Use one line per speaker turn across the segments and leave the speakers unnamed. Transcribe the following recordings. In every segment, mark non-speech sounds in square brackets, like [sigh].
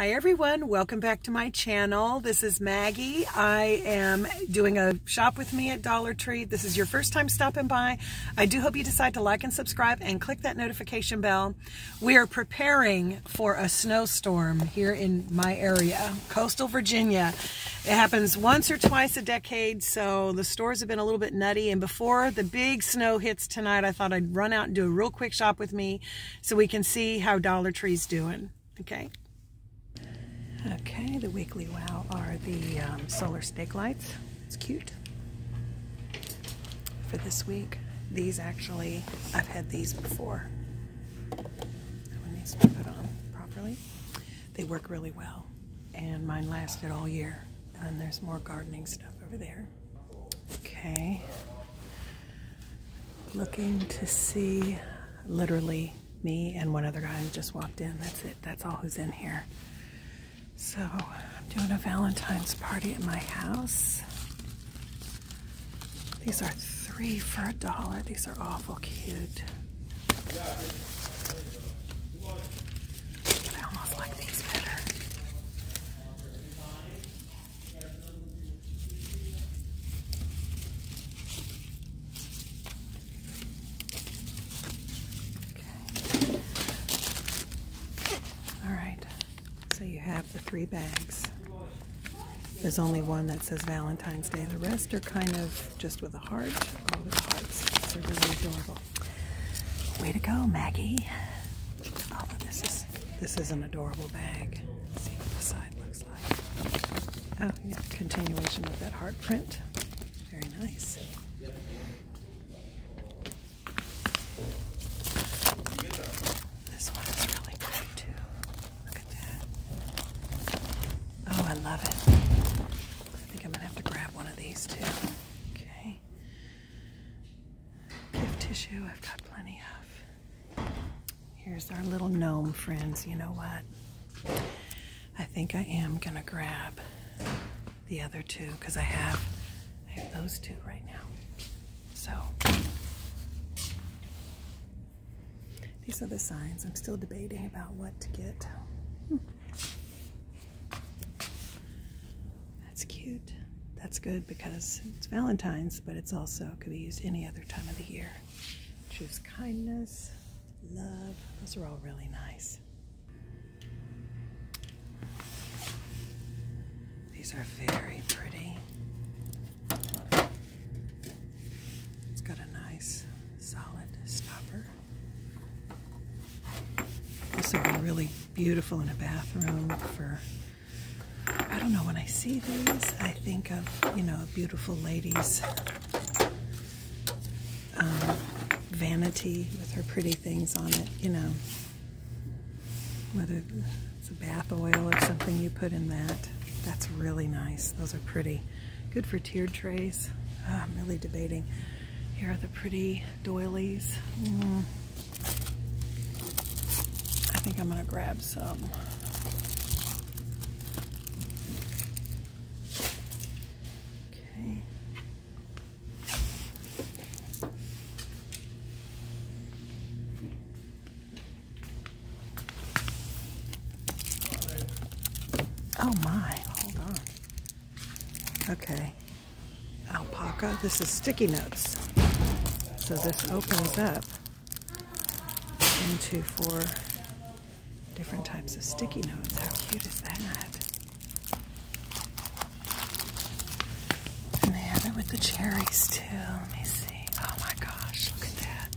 Hi everyone, welcome back to my channel. This is Maggie. I am doing a shop with me at Dollar Tree. This is your first time stopping by. I do hope you decide to like and subscribe and click that notification bell. We are preparing for a snowstorm here in my area, coastal Virginia. It happens once or twice a decade, so the stores have been a little bit nutty. And before the big snow hits tonight, I thought I'd run out and do a real quick shop with me so we can see how Dollar Tree's doing. Okay. Okay, the weekly wow are the um, solar stake lights. It's cute. For this week, these actually, I've had these before. When these to be put on properly. They work really well, and mine lasted all year. And there's more gardening stuff over there. Okay. Looking to see literally me and one other guy who just walked in. That's it. That's all who's in here. So I'm doing a Valentine's party at my house. These are three for a dollar. These are awful cute. I almost like these better. So you have the three bags. There's only one that says Valentine's Day. The rest are kind of just with a heart. All the hearts. They're really adorable. Way to go, Maggie. Oh, this is this is an adorable bag. Let's see what the side looks like. Oh, yeah, continuation of that heart print. Very nice. love it. I think I'm going to have to grab one of these too. Okay. Gift tissue, I've got plenty of. Here's our little friends. You know what? I think I am going to grab the other two because I have, I have those two right now. So these are the signs. I'm still debating about what to get. Hmm. cute. That's good because it's Valentine's, but it's also could be used any other time of the year. Choose kindness, love. Those are all really nice. These are very pretty. It's got a nice solid stopper. This would be really beautiful in a bathroom for I don't know, when I see these, I think of, you know, beautiful ladies. Um, vanity with her pretty things on it, you know. Whether it's a bath oil or something you put in that. That's really nice. Those are pretty. Good for tiered trays. Oh, I'm really debating. Here are the pretty doilies. Mm. I think I'm going to grab some. Oh my, hold on. Okay. Alpaca, this is sticky notes. So this opens up into four different types of sticky notes. How cute is that? And they have it with the cherries too. Let me see. Oh my gosh, look at that.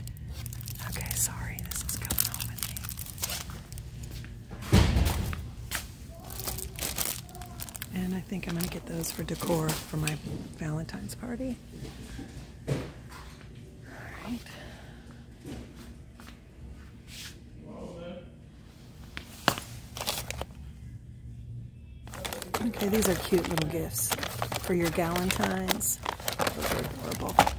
Okay, sorry, this is coming home with me. And I think I'm going to get those for decor for my Valentine's party. Alright. Okay, these are cute little gifts for your Galentines. Those are adorable.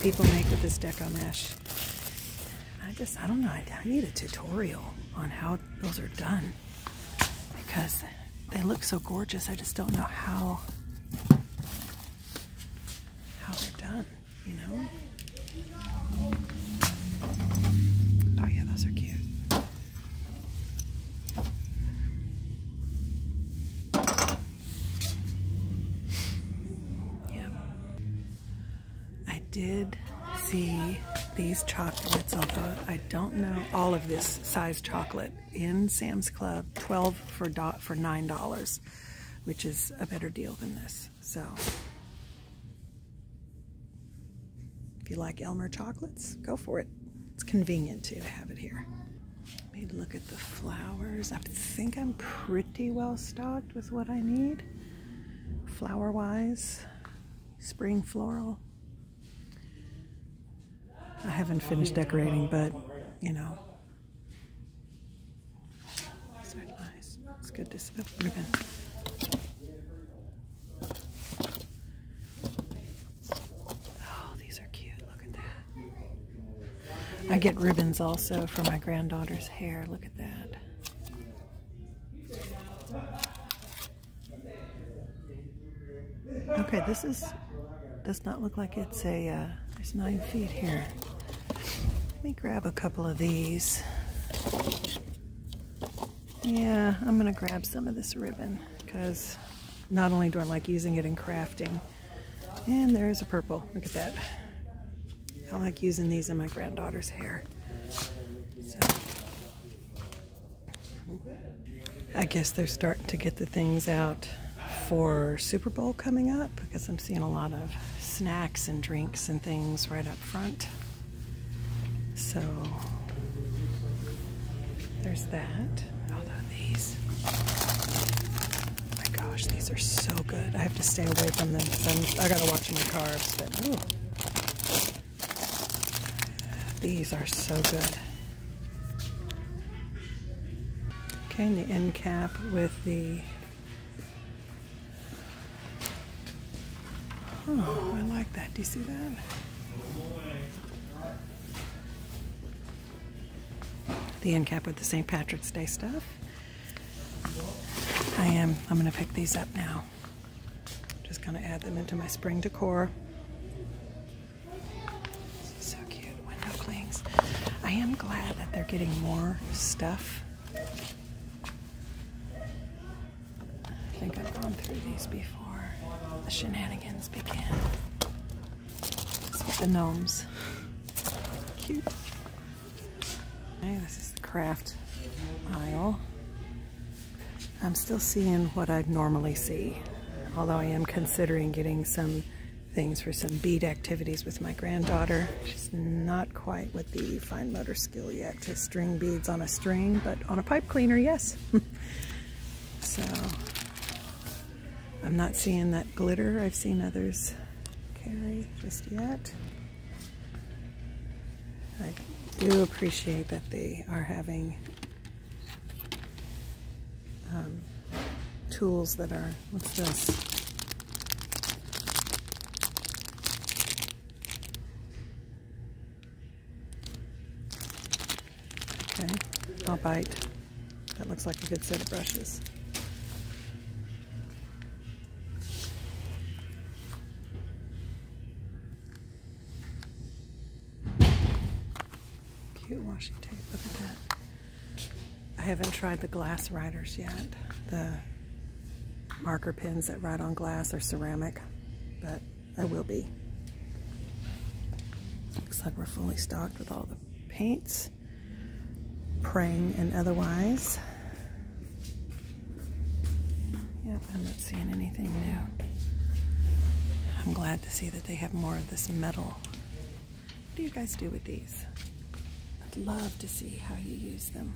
People make with this deco mesh. I just, I don't know, I, I need a tutorial on how those are done because they look so gorgeous. I just don't know how did see these chocolates, although I don't know all of this size chocolate in Sam's Club, 12 for for nine dollars, which is a better deal than this. So if you like Elmer chocolates, go for it. It's convenient to have it here. Let me look at the flowers. I think I'm pretty well stocked with what I need. Flower wise, spring floral. I haven't finished decorating, but you know. It's good to see. Oh, ribbon. Oh, these are cute. Look at that. I get ribbons also for my granddaughter's hair. Look at that. Okay, this is does not look like it's a uh, there's nine feet here. Let me grab a couple of these. Yeah, I'm going to grab some of this ribbon because not only do I like using it in crafting, and there's a purple. Look at that. I like using these in my granddaughter's hair. So, I guess they're starting to get the things out for Super Bowl coming up because I'm seeing a lot of snacks and drinks and things right up front. So there's that. Oh, these. Oh my gosh, these are so good. I have to stay away from them I gotta watch my carbs. But ooh, these are so good. Okay, and the end cap with the I like that. Do you see that? The end cap with the St. Patrick's Day stuff. I am, I'm going to pick these up now. Just going to add them into my spring decor. So cute. Window clings. I am glad that they're getting more stuff. I think I've gone through these before the shenanigans begin. The gnomes. Cute. Okay, this is the craft aisle. I'm still seeing what I'd normally see, although I am considering getting some things for some bead activities with my granddaughter. She's not quite with the fine motor skill yet to string beads on a string, but on a pipe cleaner, yes. [laughs] so I'm not seeing that glitter I've seen others carry just yet. I do appreciate that they are having um, tools that are, what's this? Okay, I'll bite. That looks like a good set of brushes. Washi tape. Look at that. I haven't tried the glass writers yet. The marker pens that write on glass are ceramic, but I will be. Looks like we're fully stocked with all the paints, praying and otherwise. Yep, I'm not seeing anything new. I'm glad to see that they have more of this metal. What do you guys do with these? Love to see how you use them.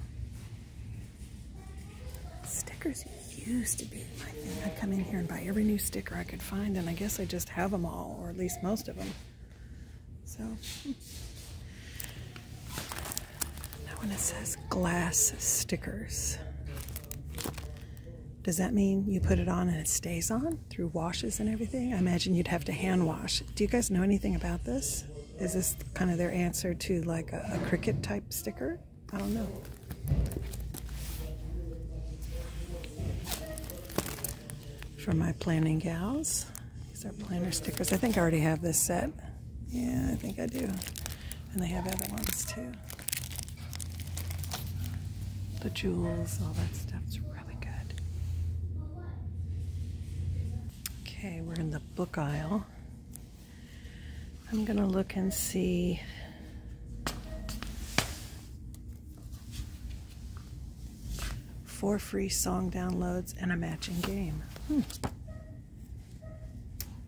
Stickers used to be my thing. I'd come in here and buy every new sticker I could find, and I guess I just have them all, or at least most of them. So, hmm. now when it says glass stickers, does that mean you put it on and it stays on through washes and everything? I imagine you'd have to hand wash. Do you guys know anything about this? Is this kind of their answer to like a, a Cricut type sticker? I don't know. For my planning gals. These are planner stickers. I think I already have this set. Yeah, I think I do. And they have other ones too. The jewels, all that stuff's really good. Okay, we're in the book aisle. I'm going to look and see four free song downloads and a matching game. Hmm.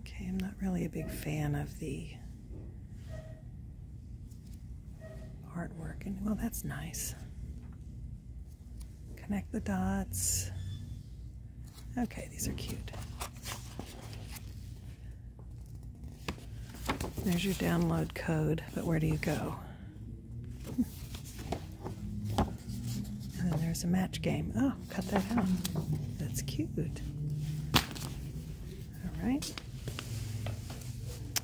Okay, I'm not really a big fan of the artwork. And well, that's nice. Connect the dots. Okay, these are cute. There's your download code, but where do you go? And then there's a match game. Oh, cut that out. That's cute. All right.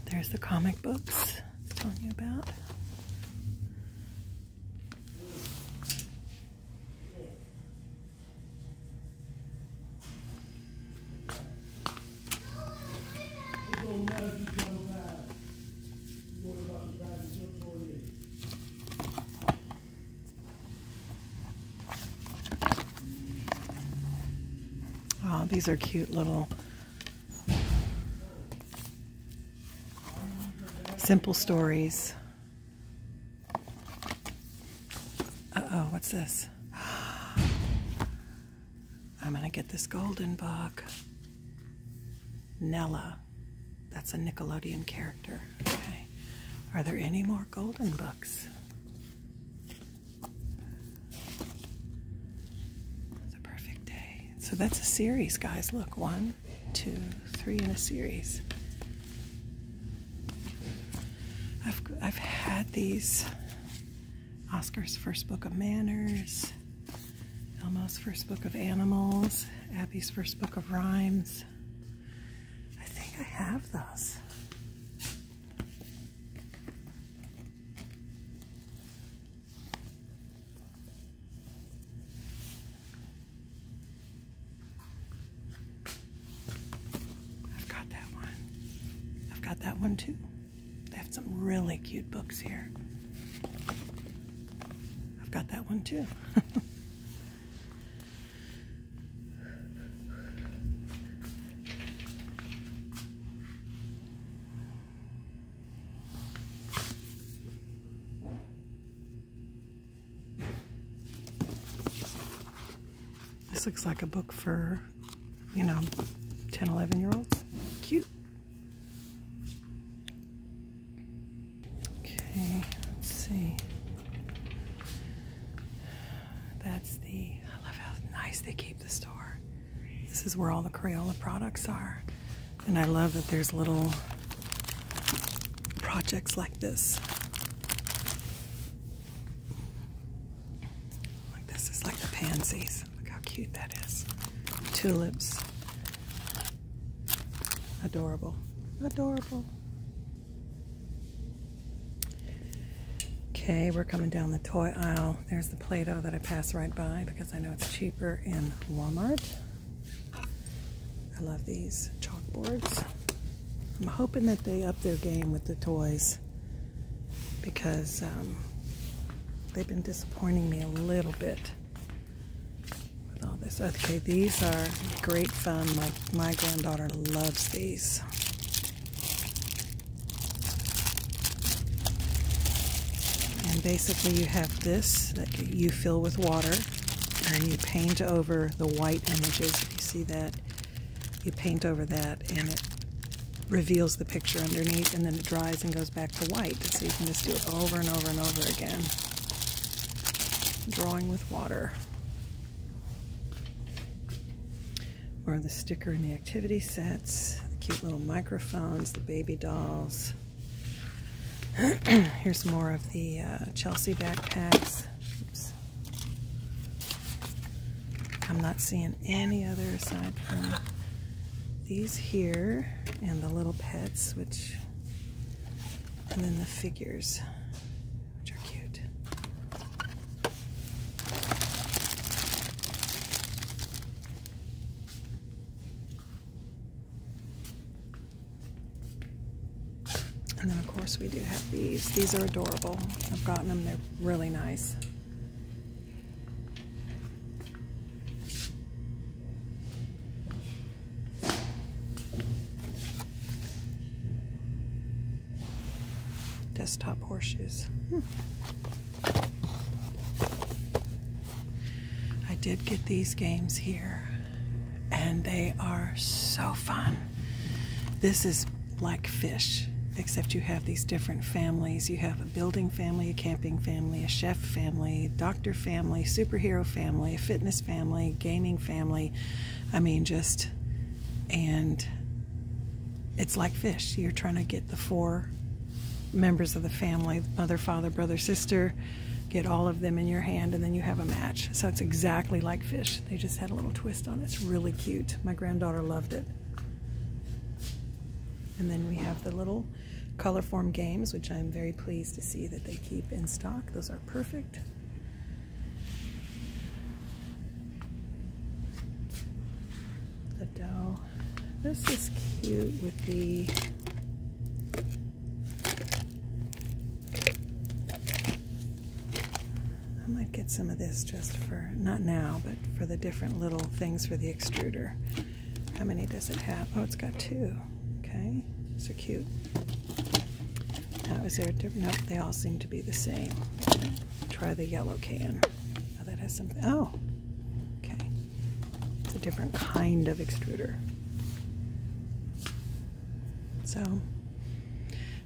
There's the comic books I telling you about. Oh, these are cute little simple stories. Uh oh, what's this? [gasps] I'm gonna get this golden book. Nella. That's a Nickelodeon character. Okay. Are there any more golden books? It's a perfect day. So that's a series, guys. Look, one, two, three in a series. I've, I've had these Oscar's first book of manners, Elmo's first book of animals, Abby's first book of rhymes. I think I have those. I've got that one. I've got that one too. They have some really cute books here. I've got that one too. [laughs] this looks like a book for, you know, 10, 11 year olds. Cute. Okay, let's see. That's the, I love how nice they keep the store. This is where all the Crayola products are. And I love that there's little projects like this. Like this is like the pansies. Look how cute that is. Tulips. Adorable. Adorable. Okay, we're coming down the toy aisle. There's the Play-Doh that I pass right by because I know it's cheaper in Walmart. I love these chalkboards. I'm hoping that they up their game with the toys because um, they've been disappointing me a little bit with all this. Okay, these are great fun. My, my granddaughter loves these. And basically you have this that you fill with water and you paint over the white images. You see that, you paint over that and it reveals the picture underneath and then it dries and goes back to white. So you can just do it over and over and over again. Drawing with water. Or the sticker and the activity sets, the cute little microphones, the baby dolls. [clears throat] Here's more of the uh, Chelsea backpacks. Oops. I'm not seeing any other aside from these here and the little pets, which And then the figures, which are cute. And then, of course, we do have these. These are adorable. I've gotten them, they're really nice. Hmm. I did get these games here, and they are so fun. This is like fish except you have these different families. You have a building family, a camping family, a chef family, doctor family, superhero family, a fitness family, gaming family. I mean, just, and it's like fish. You're trying to get the four members of the family mother, father, brother, sister get all of them in your hand, and then you have a match. So it's exactly like fish. They just had a little twist on it. It's really cute. My granddaughter loved it. And then we have the little color form games, which I'm very pleased to see that they keep in stock. Those are perfect. The dough. This is cute with the I might get some of this just for, not now, but for the different little things for the extruder. How many does it have? Oh, it's got two. Okay, so cute. Now, is there a different? Nope, they all seem to be the same. Try the yellow can. Oh, that has something. Oh, okay. It's a different kind of extruder. So,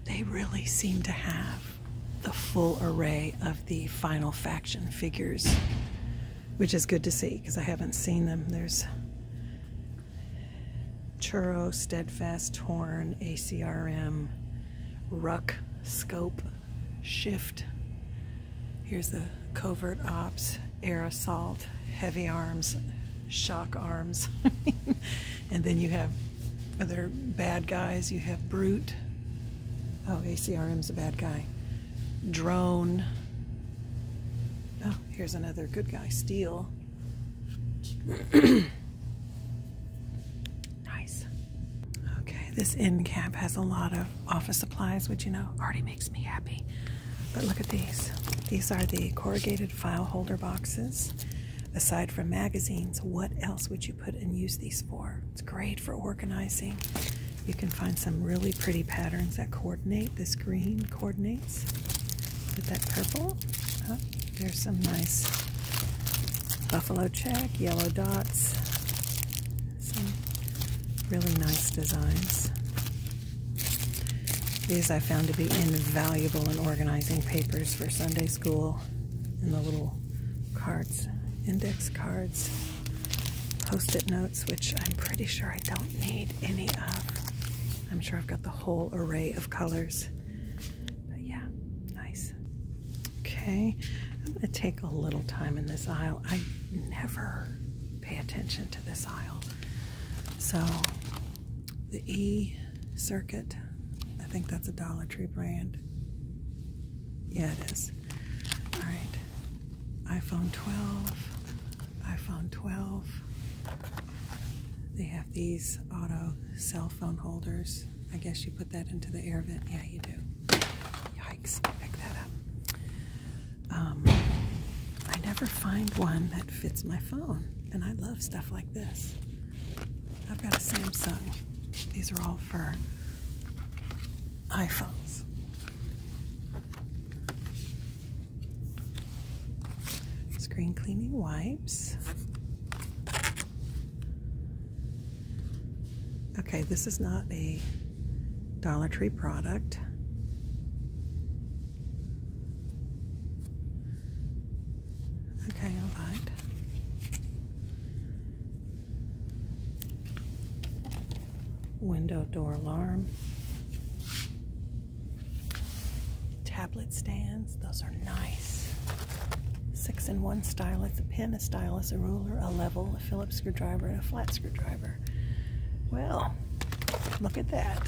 they really seem to have the full array of the Final Faction figures, which is good to see because I haven't seen them. There's Churro, Steadfast, Torn, ACRM, Ruck, Scope, Shift. Here's the Covert Ops, Air Assault, Heavy Arms, Shock Arms. [laughs] and then you have other bad guys. You have Brute. Oh, ACRM's a bad guy. Drone. Oh, here's another good guy, Steel. [clears throat] Nice. Okay, this end cap has a lot of office supplies, which you know already makes me happy. But look at these. These are the corrugated file holder boxes. Aside from magazines, what else would you put and use these for? It's great for organizing. You can find some really pretty patterns that coordinate. This green coordinates with that purple. Oh, there's some nice buffalo check, yellow dots, Some Really nice designs. These I found to be invaluable in organizing papers for Sunday school and the little cards, index cards, post-it notes, which I'm pretty sure I don't need any of. I'm sure I've got the whole array of colors. But yeah, nice. Okay, I'm going to take a little time in this aisle. I never pay attention to this aisle. So the E Circuit, I think that's a Dollar Tree brand. Yeah, it is. All right, iPhone 12, iPhone 12. They have these auto cell phone holders. I guess you put that into the air vent. Yeah, you do. Yikes, pick that up. Um, I never find one that fits my phone, and I love stuff like this. I've got a Samsung. These are all for iPhones. Screen cleaning wipes. Okay, this is not a Dollar Tree product. window door alarm. Tablet stands, those are nice. Six in one stylus, a pen, a stylus, a ruler, a level, a Phillips screwdriver, and a flat screwdriver. Well, look at that.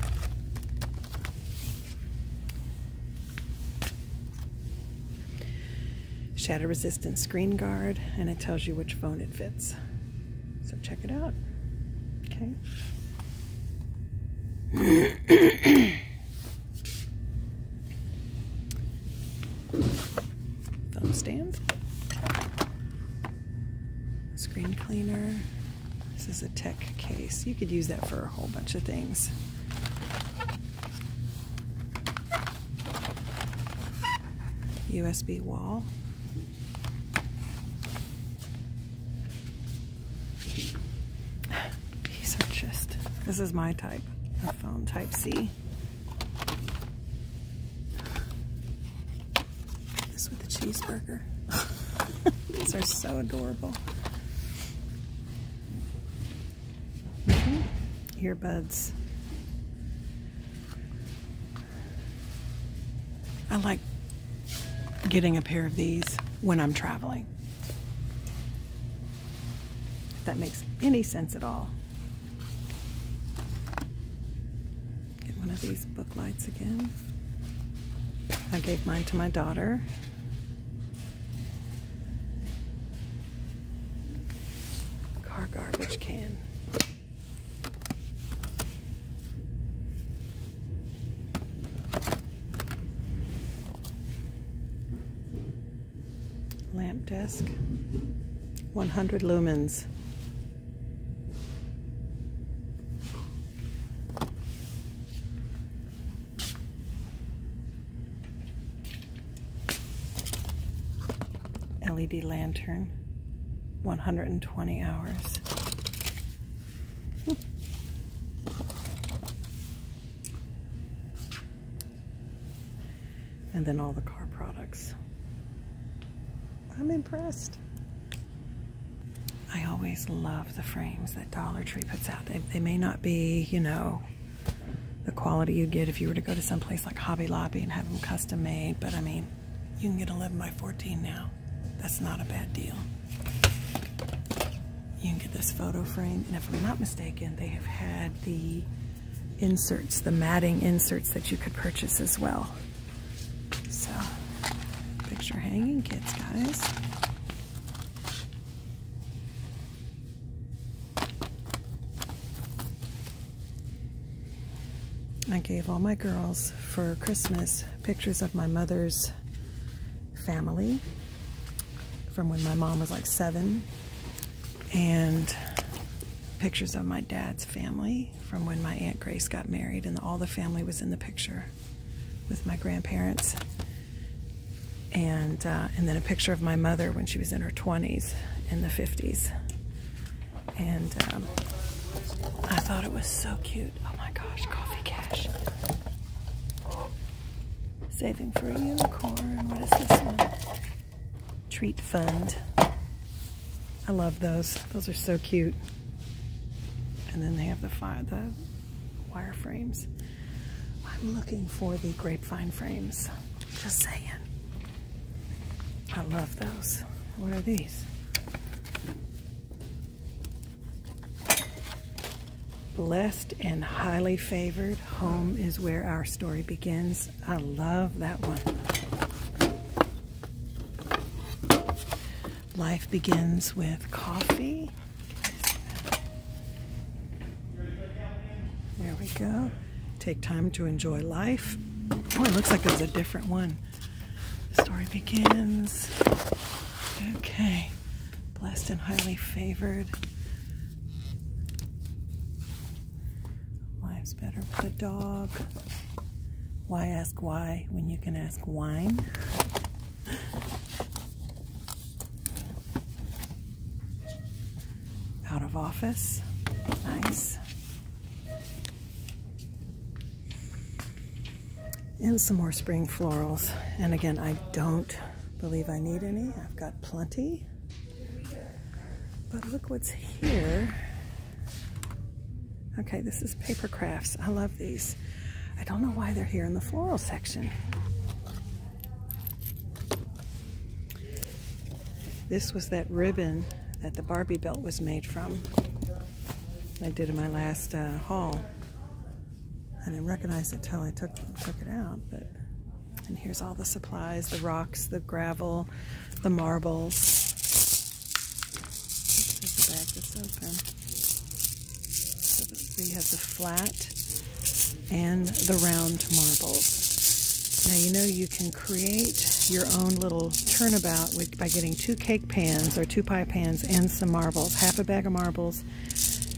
shatter resistant screen guard and it tells you which phone it fits. So check it out. Okay. Phone stand. Screen cleaner. This is a tech case. You could use that for a whole bunch of things. USB wall. [sighs] These are just, this is my type phone, type C. This with the cheeseburger. [laughs] These are so adorable. Mm -hmm. Earbuds. I like getting a pair of these when I'm traveling. If that makes any sense at all. Get one of these book lights again. I gave mine to my daughter. Car garbage can. lamp desk. 100 lumens. Lantern, 120 hours. Hmm. and then all the car products. I'm impressed. I always love the frames that Dollar Tree puts out. They, they, may not be, you know, the quality you'd get if you were to go to some place like Hobby Lobby and have them custom made, but I mean, you can get 11 by 14 now. That's not a bad deal. You can get this photo frame, and if I'm not mistaken, they have had the inserts, the matting inserts that you could purchase as well So, picture hanging kits, guys. I gave all my girls for Christmas pictures of my mother's family from when my mom was like seven. And pictures of my dad's family from when my Aunt Grace got married and all the family was in the picture with my grandparents. And uh, and then a picture of my mother when she was in her 20s in the 50s and um, I thought it was so cute. Oh my gosh coffee cash saving for a unicorn. What is this treat fund I love those those are so cute and then they have the fire the wire frames I'm looking for the grapevine frames just saying I love those. What are these? Blessed and highly favored. Home is where our story begins. I love that one. Life begins with coffee. There we go. Take time to enjoy life. Oh, it looks like there's a different one story begins. Okay. Blessed and highly favored. Life's better with a dog. Why ask why when you can ask wine? Office. Nice. and some more spring florals. And again, I don't believe I need any. I've got plenty. But look what's here. Okay, this is paper crafts. I love these. I don't know why they're here in the floral section. This was that ribbon that the Barbie belt was made from. I did in my last uh, haul. I didn't recognize it till I took took it out. But and here's all the supplies: the rocks, the gravel, the marbles. Bag that's open. So you have the flat and the round marbles. Now you know you can create your own little turnabout with, by getting two cake pans or two pie pans and some marbles. Half a bag of marbles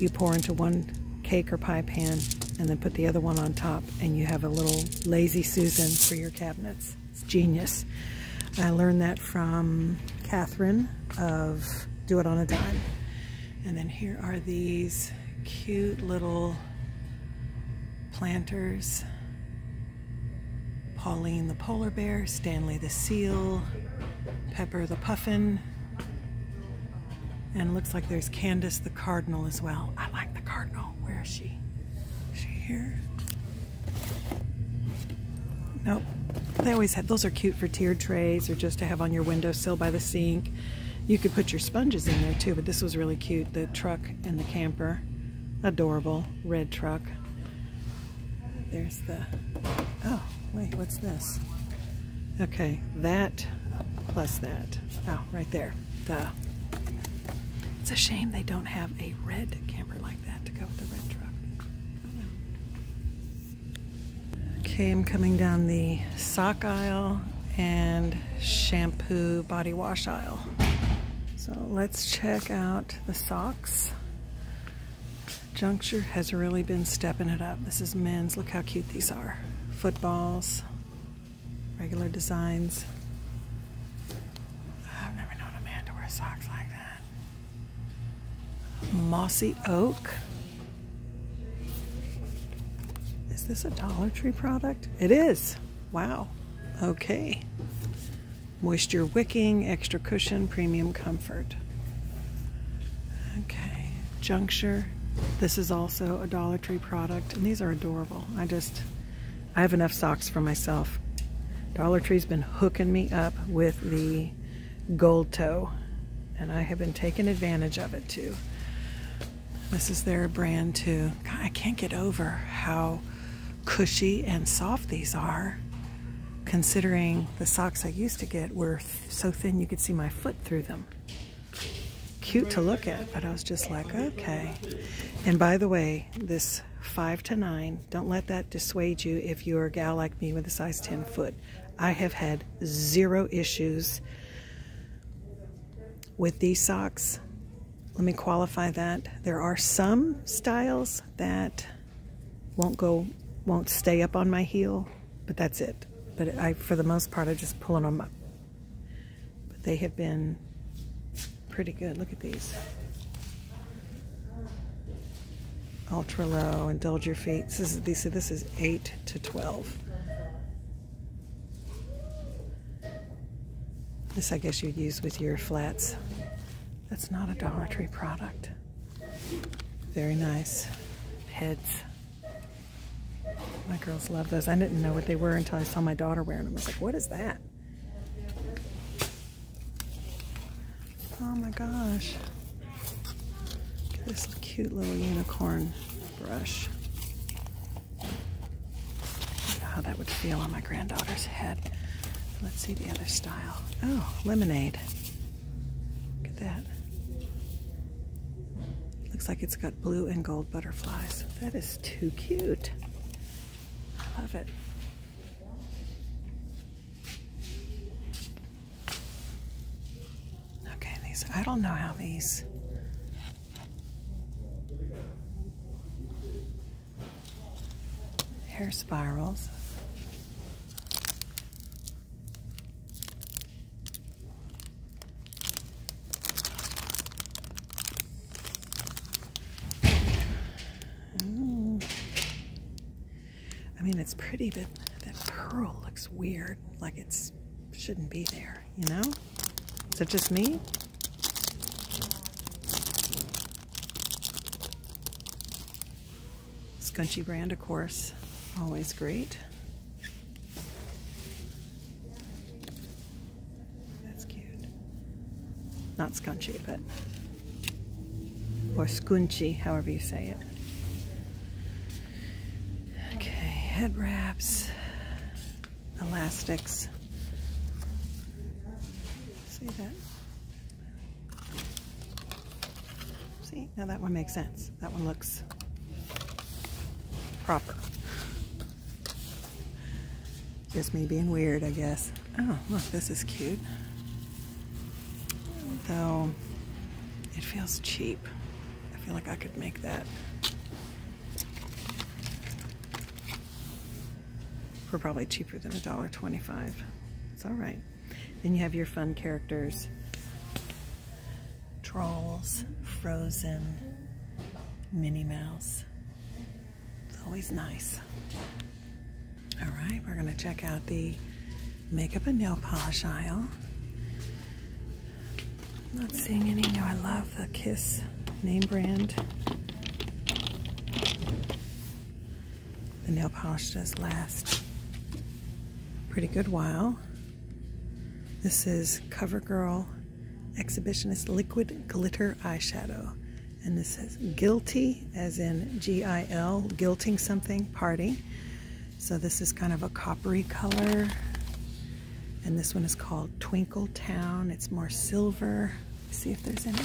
you pour into one cake or pie pan and then put the other one on top and you have a little lazy Susan for your cabinets. It's genius. I learned that from Kathrine of Do It On a Dime. And then here are these cute little planters. Pauline the polar bear, Stanley the seal, Pepper the puffin, and it looks like there's Candace the cardinal as well. I like the cardinal. Where is she? Is she here? Nope. They always had, those are cute for tiered trays or just to have on your windowsill by the sink. You could put your sponges in there too, but this was really cute. The truck and the camper. Adorable. Red truck. There's the, oh, wait, what's this? Okay, that plus that. Oh, right there. Duh. It's a shame they don't have a red camper like that to go with the red truck. Okay, I'm coming down the sock aisle and shampoo body wash aisle. So let's check out the socks. Juncture has really been stepping it up. This is men's. Look how cute these are. Footballs, regular designs. I've never known a man to wear socks like that. Mossy oak. Is this a Dollar Tree product? It is. Wow. Okay. Moisture wicking, extra cushion, premium comfort. Okay. Juncture. This is also a Dollar Tree product, and these are adorable. I just, I have enough socks for myself. Dollar Tree's been hooking me up with the gold toe, and I have been taking advantage of it too. This is their brand too. I can't get over how cushy and soft these are, considering the socks I used to get were so thin you could see my foot through them. Cute to look at, but I was just like, okay. And by the way, this five to nine, don't let that dissuade you if you're a gal like me with a size 10 foot. I have had zero issues with these socks. Let me qualify that. There are some styles that won't go, won't stay up on my heel, but that's it. But I, for the most part, I just pull them up. But they have been pretty good. Look at these. Ultra low, indulge your feet. This is, these, this is 8 to 12. This I guess you'd use with your flats. That's not a Dollar Tree product. Very nice. Heads. My girls love those. I didn't know what they were until I saw my daughter wearing them. I was like, what is that? Oh my gosh. Look at this cute little unicorn brush. How that would feel on my granddaughter's head. Let's see the other style. Oh, lemonade. Look at that. Looks like it's got blue and gold butterflies. That is too cute. I love it. Okay, these, I don't know how these hair spirals. Mm. I mean, it's pretty, but that pearl looks weird. Like it's shouldn't be there, you know? Is it just me? Scunchie brand, of course. Always great. That's cute. Not scunchie, but or scunchy, however you say it. Okay, head wraps, elastics. See that? See, now that one makes sense. That one looks proper. Just me being weird, I guess. Oh, look, this is cute. Though, it feels cheap. I feel like I could make that. For probably cheaper than $1.25. It's all right. Then you have your fun characters. Trolls, Frozen, Minnie Mouse. It's always nice. All right, we're going to check out the makeup and nail polish aisle. Not seeing any. No, I love the Kiss name brand. The nail polish does last pretty good while. This is CoverGirl Exhibitionist Liquid Glitter Eyeshadow. And this says Guilty, as in G-I-L, guilting something, party. So this is kind of a coppery color. And this one is called Twinkle Town. It's more silver. Let's see if there's any.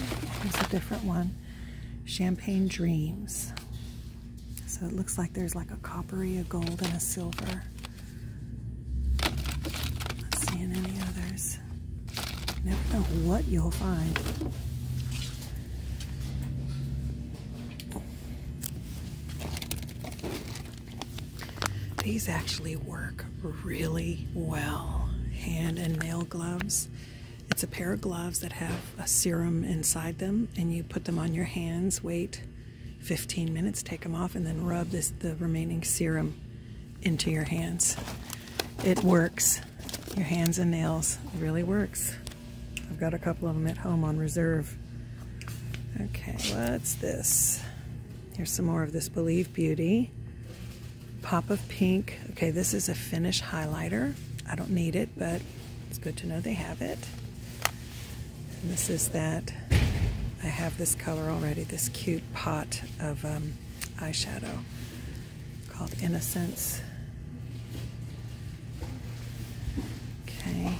There's a different one. Champagne Dreams. So it looks like there's like a coppery, a gold, and a silver. Not seeing any others. Never know what you'll find. These actually work really well. Hand and nail gloves. It's a pair of gloves that have a serum inside them, and you put them on your hands, wait 15 minutes, take them off, and then rub this the remaining serum into your hands. It works. Your hands and nails. Really works. I've got a couple of them at home on reserve. Okay, what's this? Here's some more of this Believe Beauty. Pop of Pink. Okay, this is a finish highlighter. I don't need it, but it's good to know they have it. And this is that. I have this color already, this cute pot of um, eyeshadow called Innocence. Okay.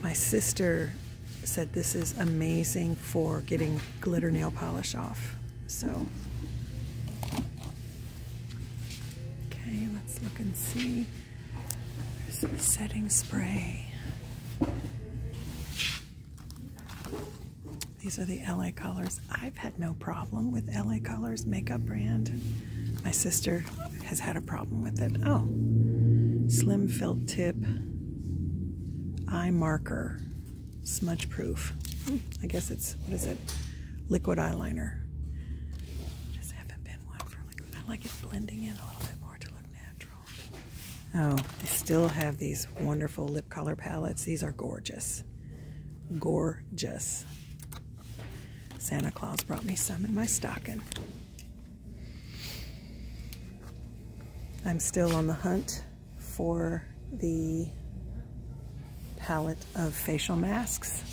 My sister said this is amazing for getting glitter nail polish off. So, okay, let's look and see. There's a setting spray. These are the LA Colors. I've had no problem with LA Colors makeup brand. My sister has had a problem with it. Oh, Slim Felt Tip Eye Marker smudge proof. I guess it's, what is it? Liquid eyeliner. Just haven't been one for liquid. I like it blending in a little bit more to look natural. Oh, they still have these wonderful lip color palettes. These are gorgeous. Gorgeous. Santa Claus brought me some in my stocking. I'm still on the hunt for the palette of facial masks.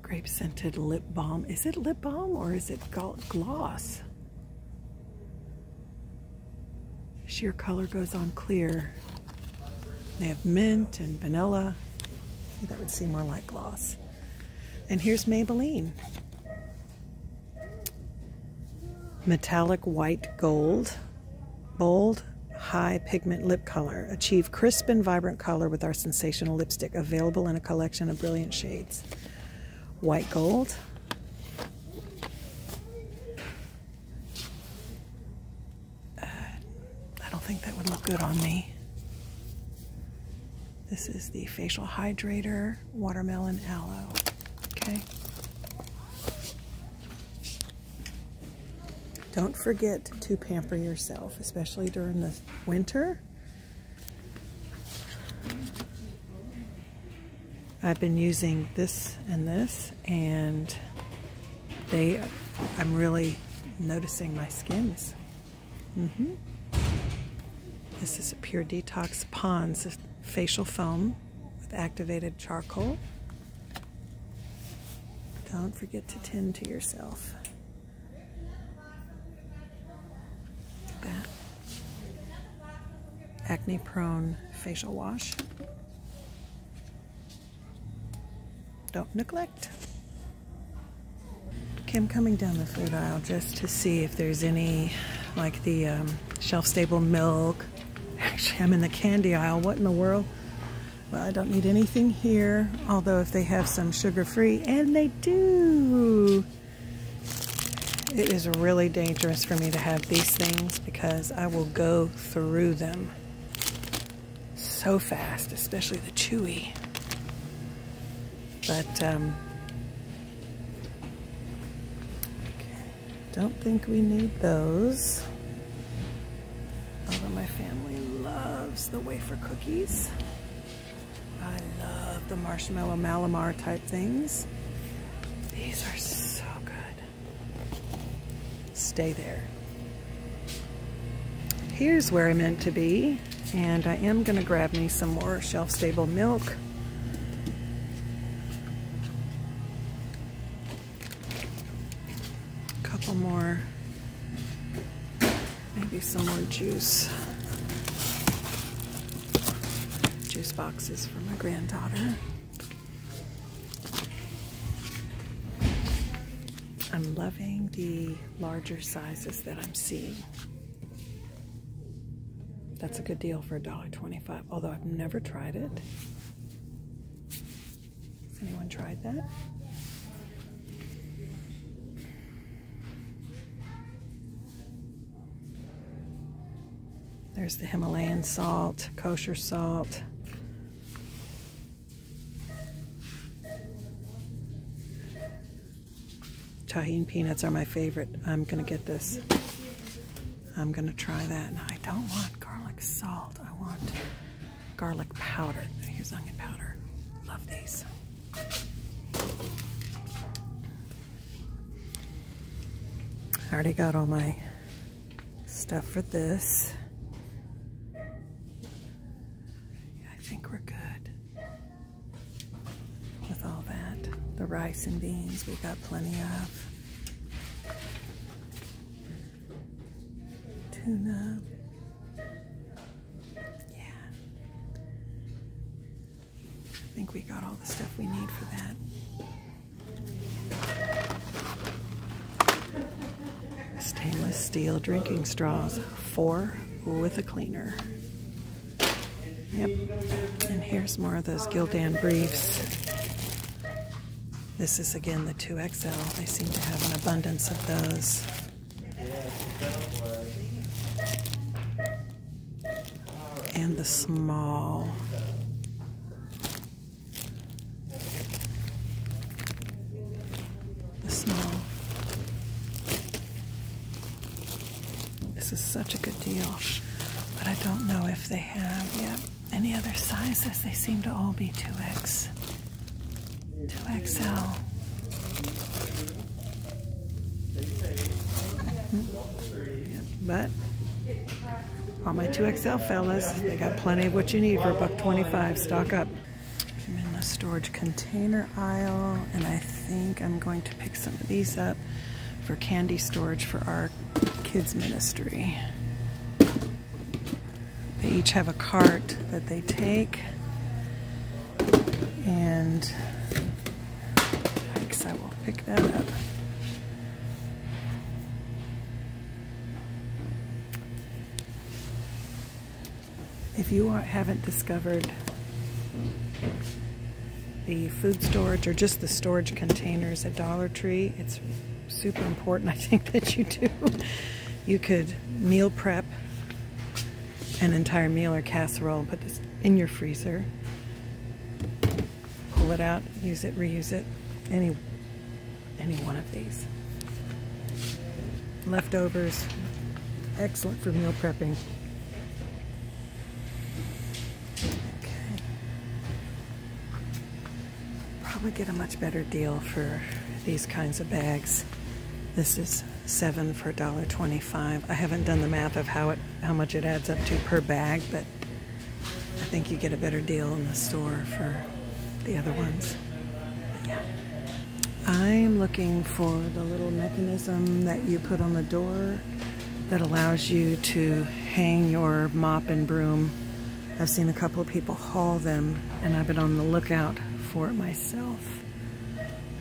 Grape scented lip balm. Is it lip balm or is it gloss? Sheer color goes on clear. They have mint and vanilla. That would seem more like gloss. And here's Maybelline metallic white gold, bold, high pigment lip color. Achieve crisp and vibrant color with our sensational lipstick, available in a collection of brilliant shades. White gold. Uh, I don't think that would look good on me. This is the facial hydrator, watermelon aloe. Okay. Don't forget to pamper yourself, especially during the winter. I've been using this and this, and they, I'm really noticing my skins. Mm -hmm. This is a Pure Detox Pond's facial foam with activated charcoal. Don't forget to tend to yourself. That acne prone facial wash. Don't neglect. Okay, I'm coming down the food aisle just to see if there's any, like the um, shelf stable milk. Actually, I'm in the candy aisle. What in the world? Well, I don't need anything here, although if they have some sugar-free, and they do, it is really dangerous for me to have these things because I will go through them so fast, especially the chewy. But, um, don't think we need those. Although my family loves the wafer cookies. I love the marshmallow Mallomar type things. These are so good. Stay there. Here's where I meant to be. And I am going to grab me some more shelf-stable milk. A couple more, maybe some more juice. Juice boxes for my granddaughter. I'm loving the larger sizes that I'm seeing. That's a good deal for $1.25, although I've never tried it. Has anyone tried that? There's the Himalayan salt, kosher salt. Tajín peanuts are my favorite. I'm going to get this. I'm going to try that. I don't want salt. I want garlic powder. Here's onion powder. Love these. I already got all my stuff for this. I think we're good with all that. The rice and beans we got plenty of. Tuna. Got all the stuff we need for that. Stainless steel drinking straws, four with a cleaner. Yep. And here's more of those Gildan briefs. This is again the 2XL. They seem to have an abundance of those. And the small. But I don't know if they have yet any other sizes. They seem to all be 2X, 2XL. Mm-hmm. But all my 2XL fellas, they got plenty of what you need for a buck 25. Stock up. I'm in the storage container aisle, and I think I'm going to pick some of these up for candy storage for our kids ministry. They each have a cart that they take and I will pick that up. If you haven't discovered the food storage or just the storage containers at Dollar Tree, it's super important, [laughs] I think, that you do you could meal prep an entire meal or casserole put this in your freezer. Pull it out, use it, reuse it. Any, any one of these. Leftovers, excellent for meal prepping. Okay. Probably get a much better deal for these kinds of bags. This is seven for $1.25. I haven't done the math of how it how much it adds up to per bag, but I think you get a better deal in the store for the other ones. Yeah. I'm looking for the little mechanism that you put on the door that allows you to hang your mop and broom. I've seen a couple of people haul them and I've been on the lookout for it myself.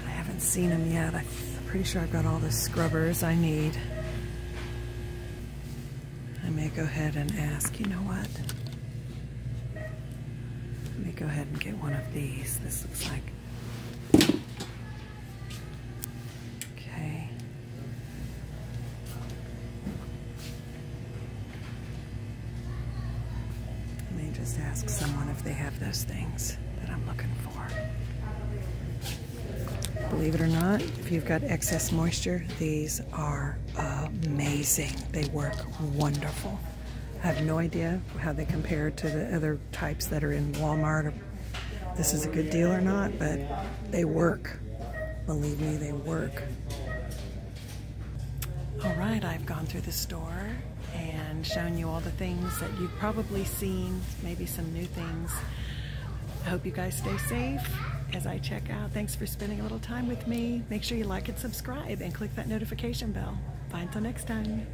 I haven't seen them yet. I'm pretty sure I've got all the scrubbers I need. I may go ahead and ask, you know what? Let me go ahead and get one of these. This looks like Okay. Let me just ask someone if they have those things that I'm looking for. Believe it or not, if you've got excess moisture, these are amazing. They work wonderful. I have no idea how they compare to the other types that are in Walmart or this is a good deal or not, but they work. Believe me, they work. All right, I've gone through the store and shown you all the things that you've probably seen, maybe some new things. I hope you guys stay safe as I check out. Thanks for spending a little time with me. Make sure you like and subscribe and click that notification bell. Bye until next time.